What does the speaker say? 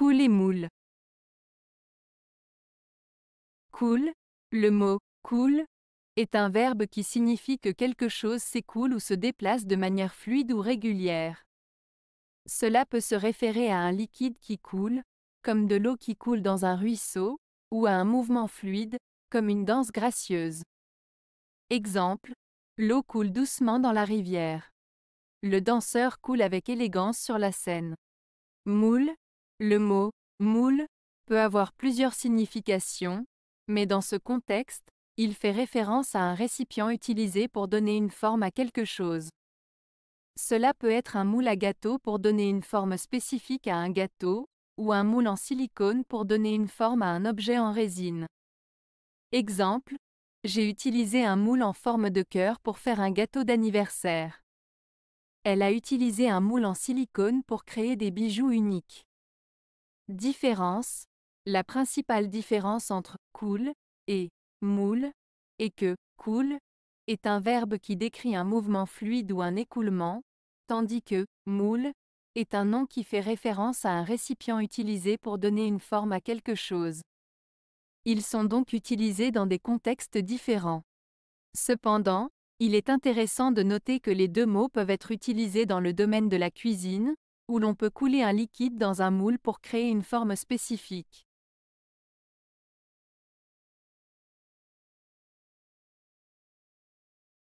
Coule et moule. Coule, le mot coule est un verbe qui signifie que quelque chose s'écoule ou se déplace de manière fluide ou régulière. Cela peut se référer à un liquide qui coule, comme de l'eau qui coule dans un ruisseau, ou à un mouvement fluide, comme une danse gracieuse. Exemple, l'eau coule doucement dans la rivière. Le danseur coule avec élégance sur la scène. Moule, le mot moule peut avoir plusieurs significations, mais dans ce contexte, il fait référence à un récipient utilisé pour donner une forme à quelque chose. Cela peut être un moule à gâteau pour donner une forme spécifique à un gâteau, ou un moule en silicone pour donner une forme à un objet en résine. Exemple, j'ai utilisé un moule en forme de cœur pour faire un gâteau d'anniversaire. Elle a utilisé un moule en silicone pour créer des bijoux uniques. Différence La principale différence entre cool et moule est que cool est un verbe qui décrit un mouvement fluide ou un écoulement, tandis que moule est un nom qui fait référence à un récipient utilisé pour donner une forme à quelque chose. Ils sont donc utilisés dans des contextes différents. Cependant, il est intéressant de noter que les deux mots peuvent être utilisés dans le domaine de la cuisine, où l'on peut couler un liquide dans un moule pour créer une forme spécifique.